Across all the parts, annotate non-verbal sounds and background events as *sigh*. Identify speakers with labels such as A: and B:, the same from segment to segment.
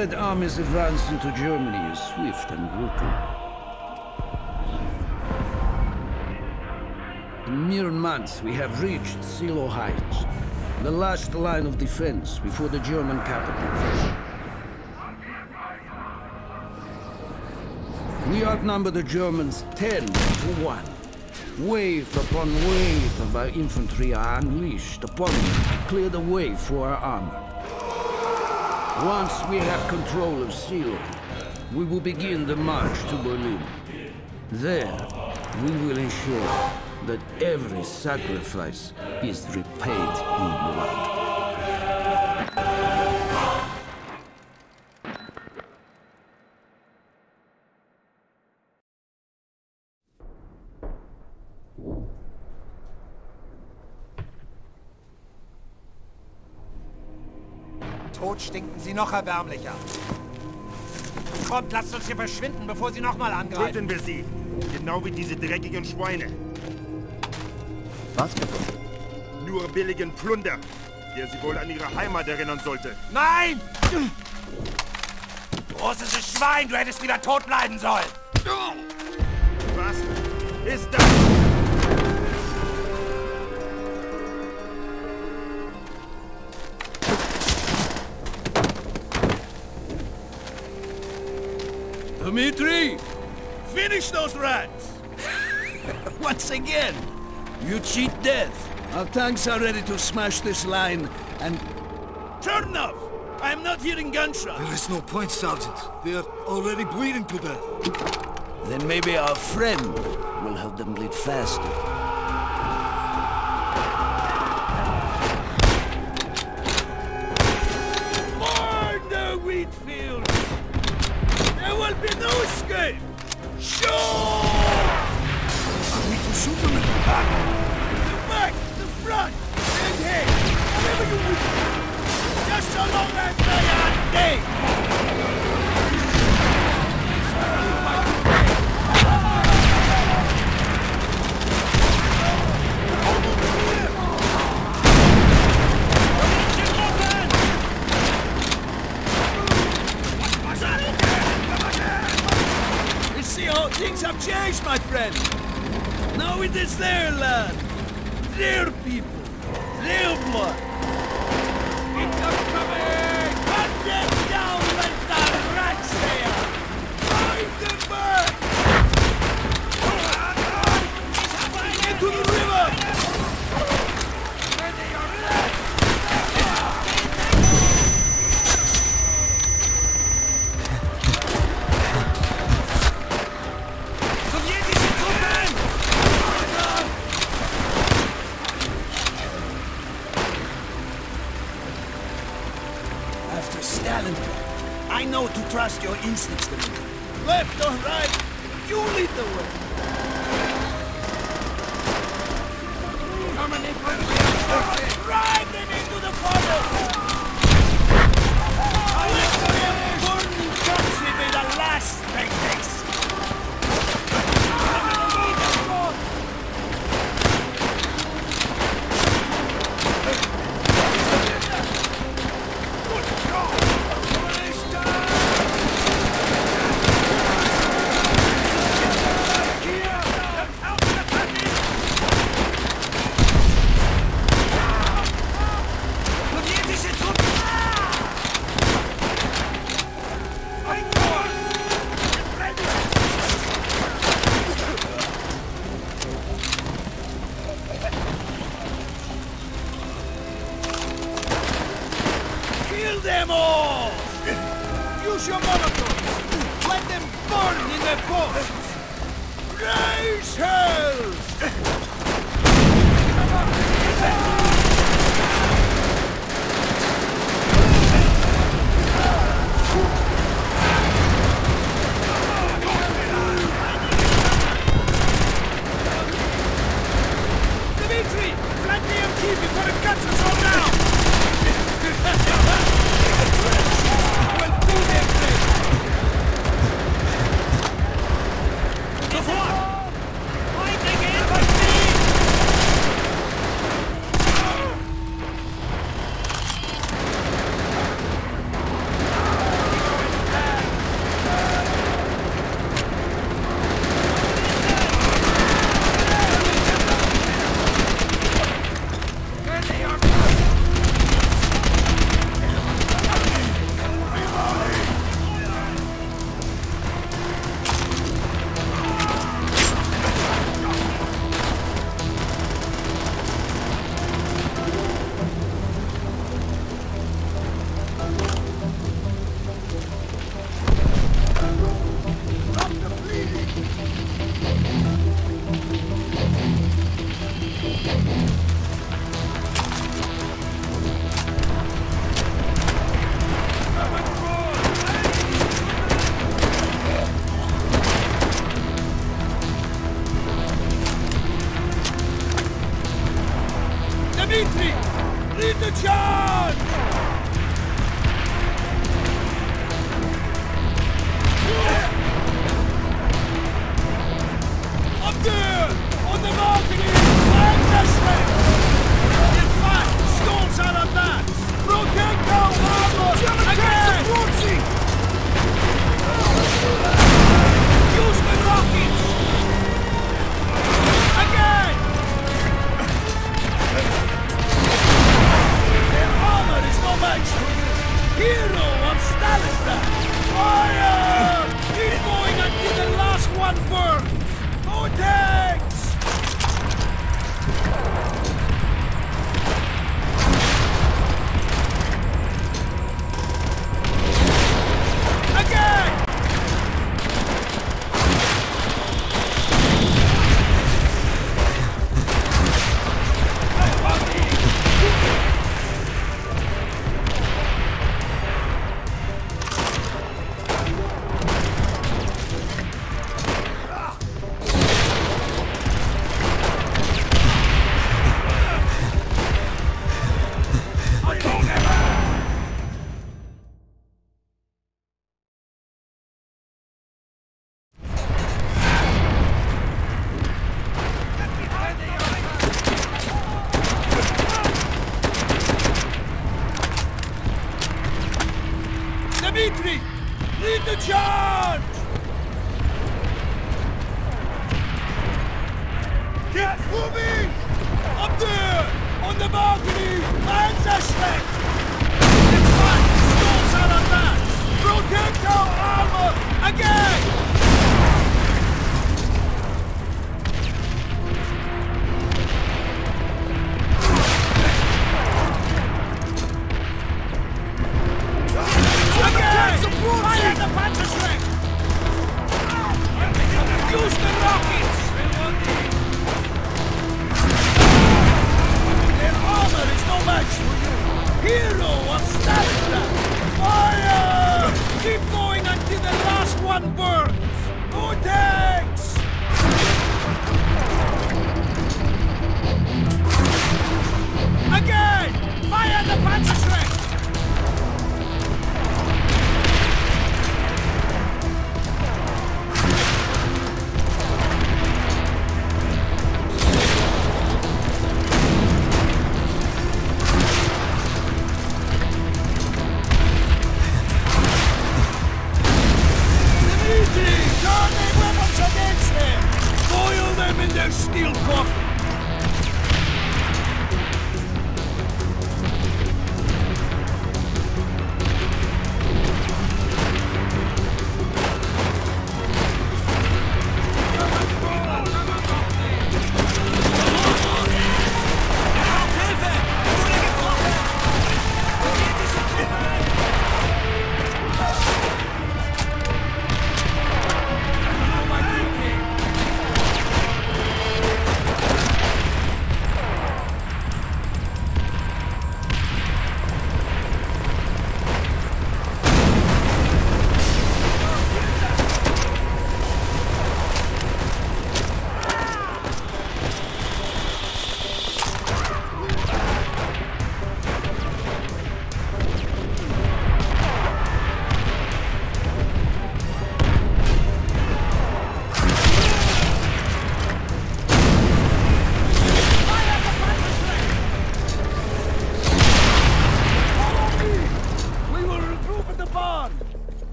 A: Red Army's advance into Germany is swift and brutal. In mere months, we have reached Seelow Heights, the last line of defense before the German capital. We outnumber the Germans 10 to 1. Wave upon wave of our infantry are unleashed upon them to clear the way for our armor. Once we have control of Seelow, we will begin the march to Berlin. There, we will ensure that every sacrifice is repaid in blood.
B: Tot stinken sie noch erbärmlicher. Kommt, lasst uns hier verschwinden, bevor sie nochmal angreifen.
C: Töten wir sie. Genau wie diese dreckigen Schweine.
D: Was?
C: Nur billigen Plunder, der sie wohl an ihre Heimat erinnern sollte.
B: Nein! Großes Schwein, du hättest lieber tot bleiben sollen.
C: Was ist das?
A: Dmitri! Finish those rats! *laughs* Once again, you cheat death. Our tanks are ready to smash this line, and... Chernov! I am not hearing gunshots!
E: There is no point, Sergeant. They are already bleeding to death.
A: Then maybe our friend will help them bleed faster. Escape! Shoot!
E: Are we to shoot them in the back?
A: The back, the front, and head, whatever you wish. Just so long as they are dead! You see how things have changed, my friend. Now it is their land, their people, their blood. It's coming! Cut them down like the rats they are! Drive them back! Your instincts. Left or right, you lead the way. Them all! Use your molotovs! Let them burn in their course! Raise hell! Dimitri! Flank the MG before it cuts us all down! *laughs* well, coffee.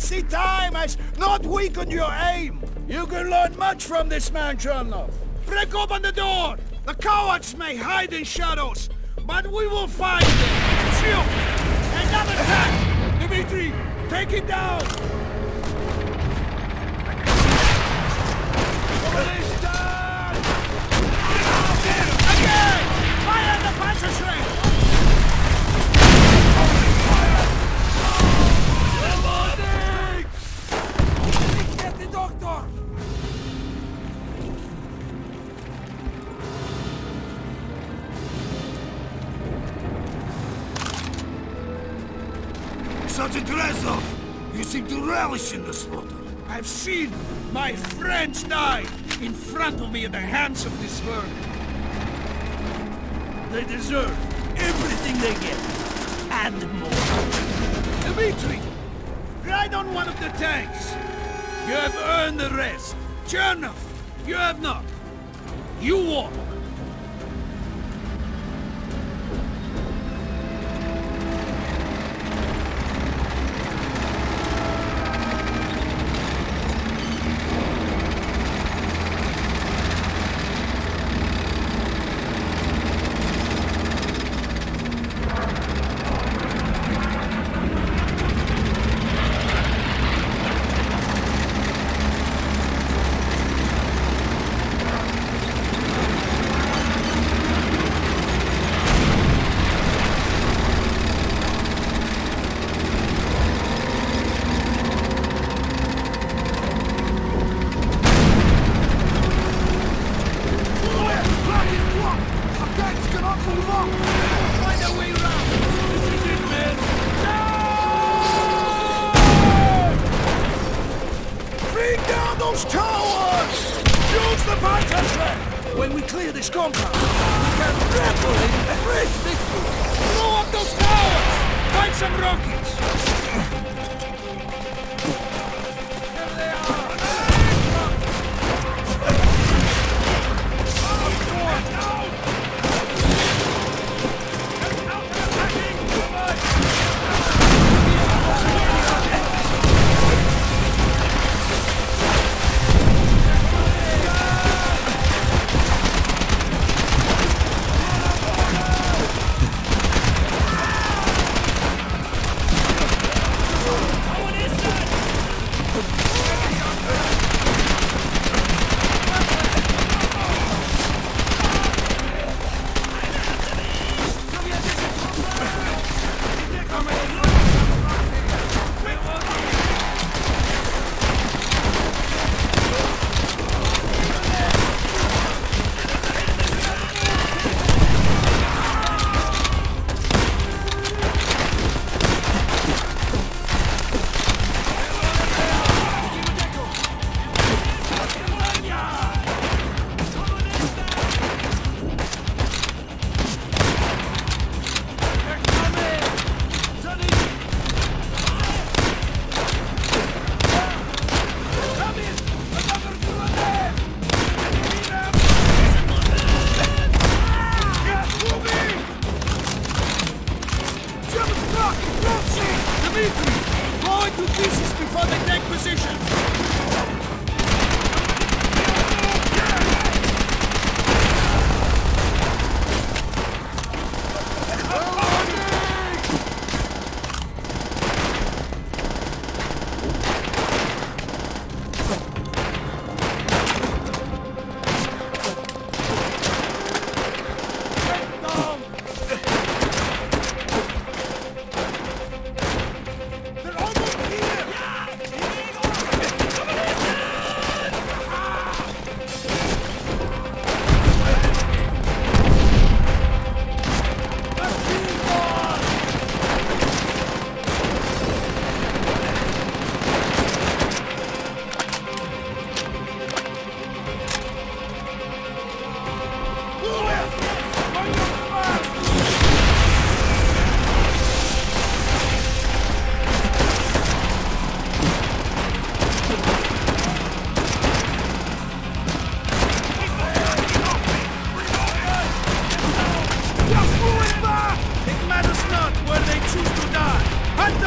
A: see time has not weakened your aim. You can learn much from this man, Chernov. Break open the door! The cowards may hide in shadows, but we will find them shield. Another attack! Dmitri, take it down! Again! Fire the panzer Sergeant Reznov! You seem to relish in the slaughter. I've seen my friends die in front of me at the hands of this vermin. They deserve everything they get, and more. Dmitri, ride on one of the tanks. You have earned the rest. Chernov, you have not. You walk.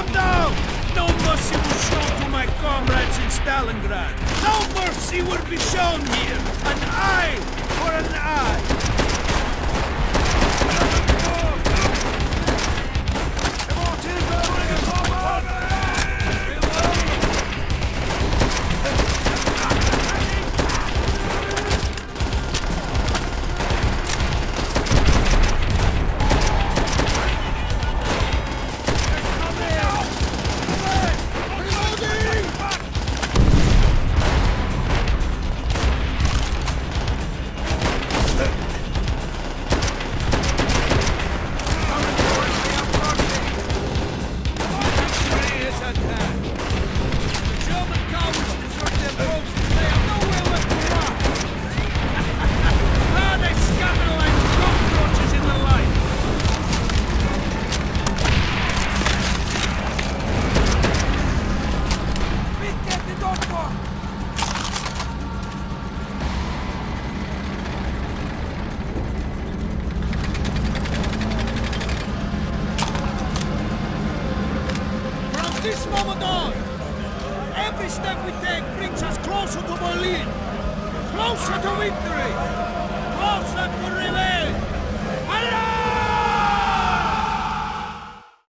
A: them down! No mercy was shown to my comrades in Stalingrad. No mercy will be shown here. An eye for an eye. Come on, Tilburg! Bring us